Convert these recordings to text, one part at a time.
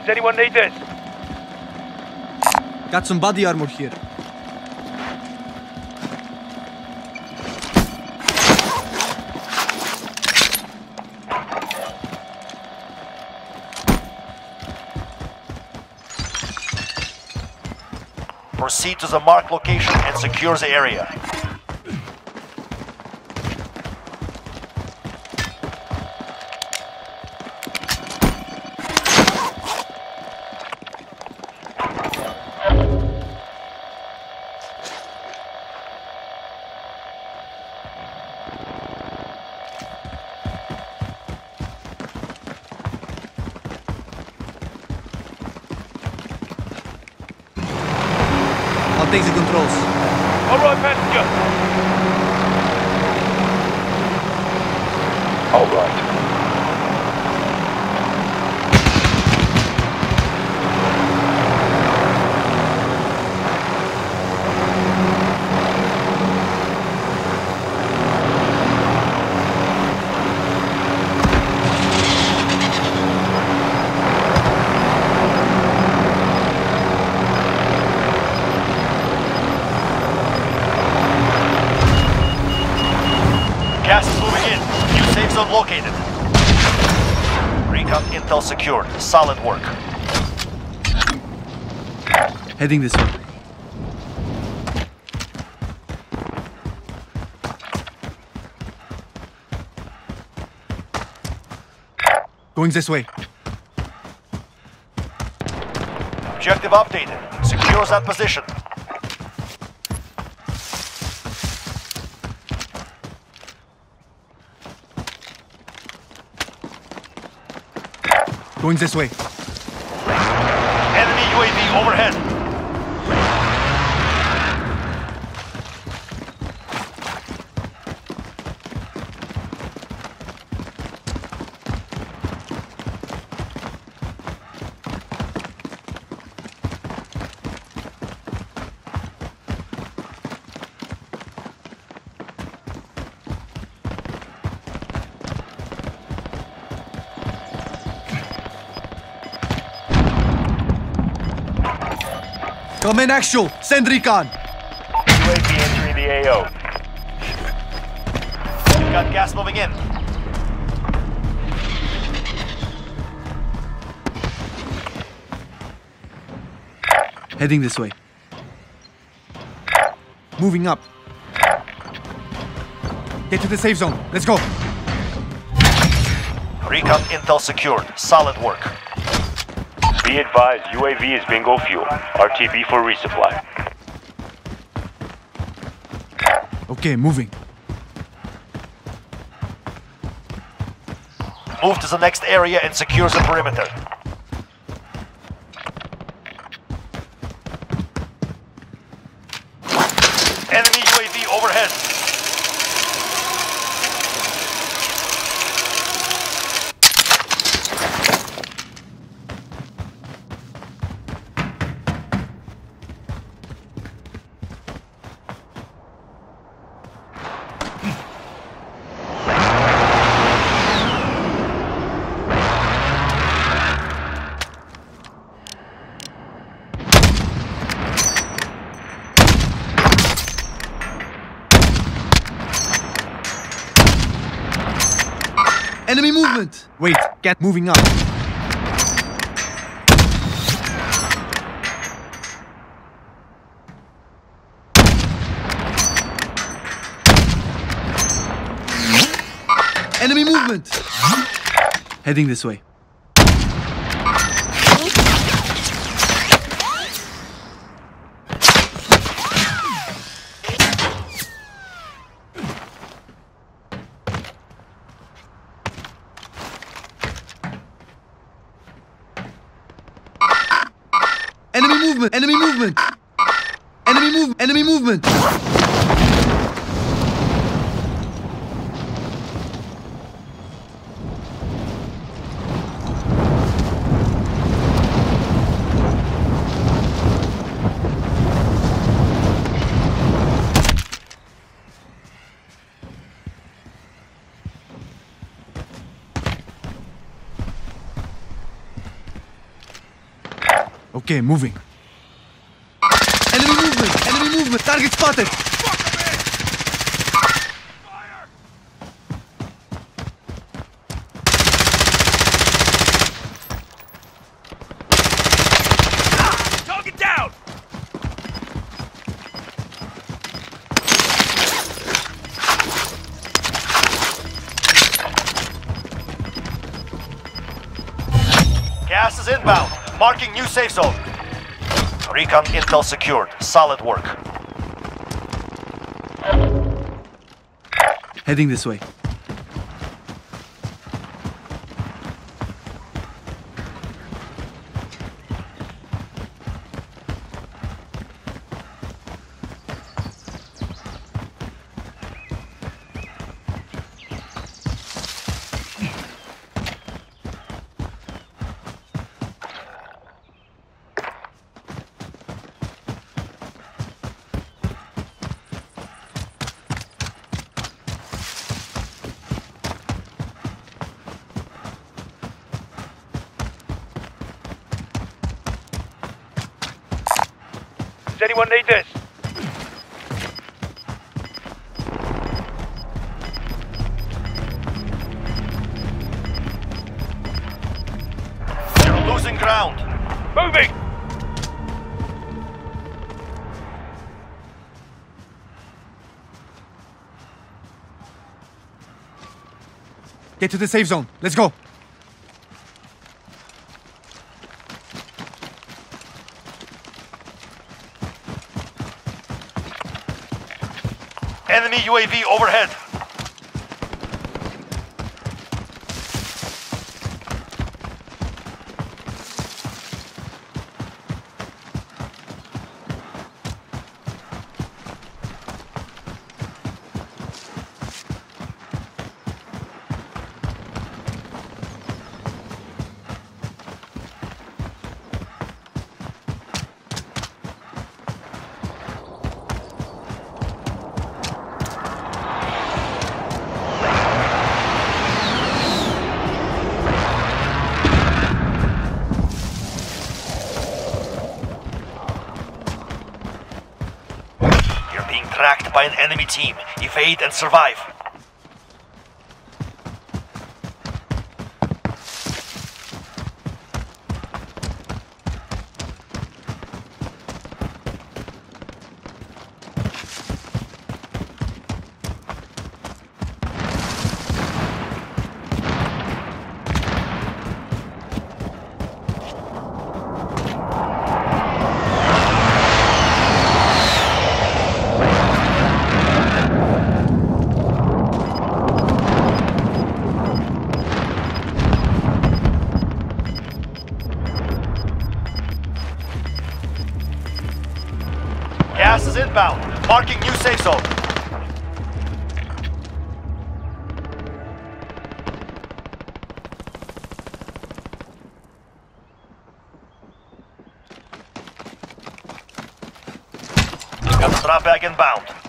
Does anyone need this? Got some body armor here. Proceed to the marked location and secure the area. Take the controls. All right, passenger. All right. Gas is moving in. New safe zone located. Recon intel secured. Solid work. Heading this way. Going this way. Objective updated. Secure that position. Going this way. Enemy UAV overhead. Come in, actual. Send recon. UAV entering the AO. Got gas moving in. Heading this way. Moving up. Get to the safe zone. Let's go. Recon intel secured. Solid work. Be advised, UAV is bingo fuel. RTB for resupply. Okay, moving. Move to the next area and secure the perimeter. Enemy UAV overhead. Wait, get moving up. Enemy movement. Heading this way. Okay, moving. Enemy movement! Enemy movement! Target spotted! Target down! Gas is inbound. Marking new safe zone. Recon intel secured. Solid work. Heading this way. Does anyone need this? You're losing ground. Moving! Get to the safe zone. Let's go. Enemy UAV overhead. Tracked by an enemy team. Evade and survive. Drop bag inbound.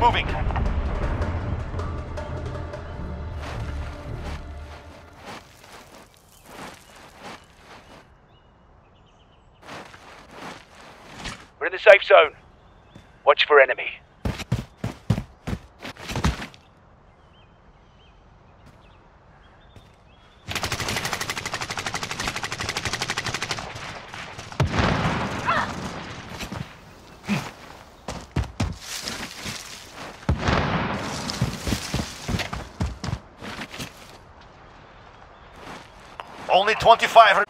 Moving. We're in the safe zone. Watch for enemy. Only 25.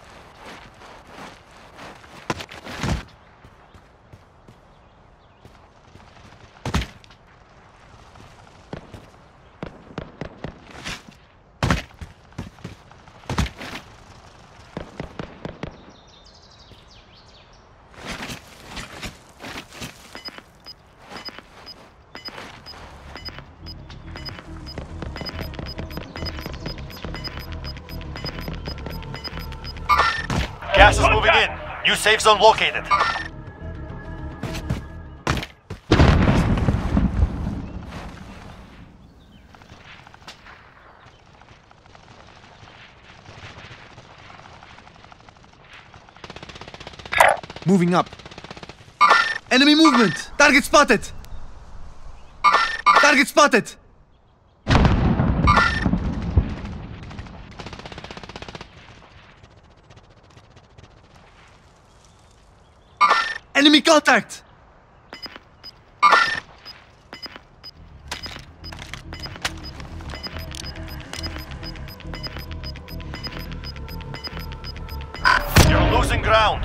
Gas is moving in. New safe zone located. Moving up. Enemy movement. Target spotted. Target spotted. Enemy contact. You're losing ground.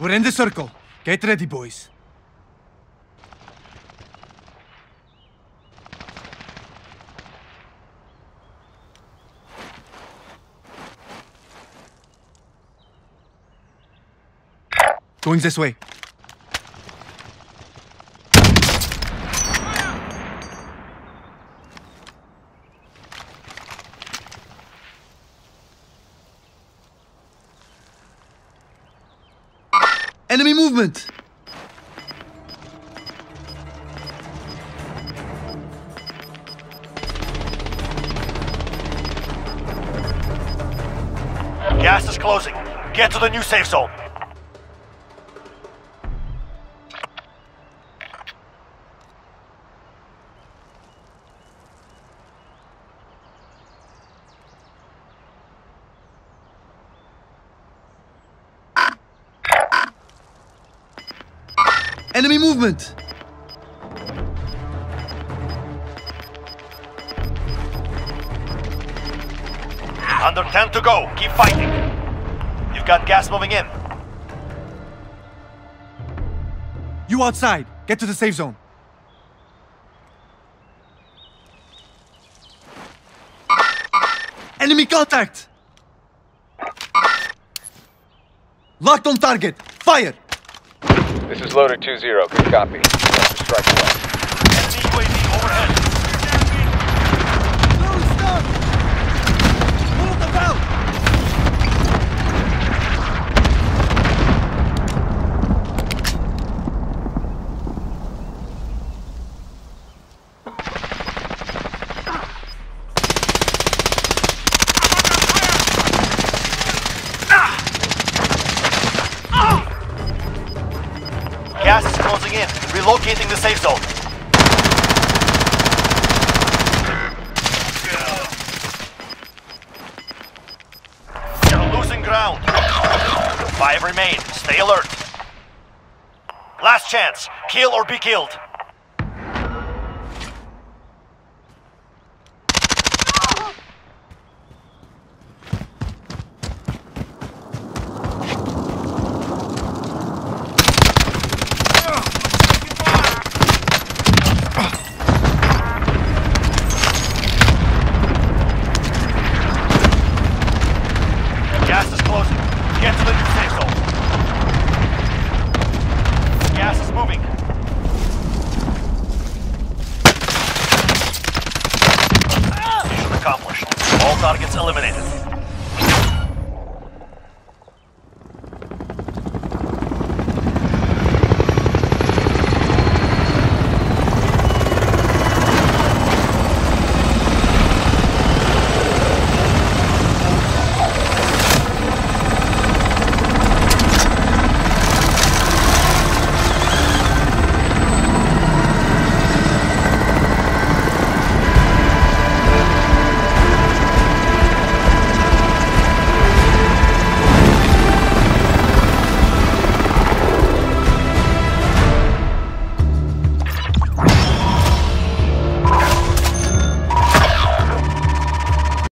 We're in the circle. Get ready, boys. Going this way. Enemy movement! Gas is closing. Get to the new safe zone. Enemy movement! Under 10 to go. Keep fighting. You've got gas moving in. You outside! Get to the safe zone. Enemy contact! Locked on target! Fire! This is loader 2-0. Good copy. Strike away. Enemy UAV overhead. Relocating the safe zone. You're losing ground. Five remain. Stay alert. Last chance. Kill or be killed.